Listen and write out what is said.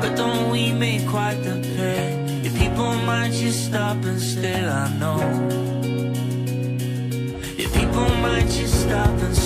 But don't we make quite the pair? If people might just stop and stare, I know. If people might just stop and stare,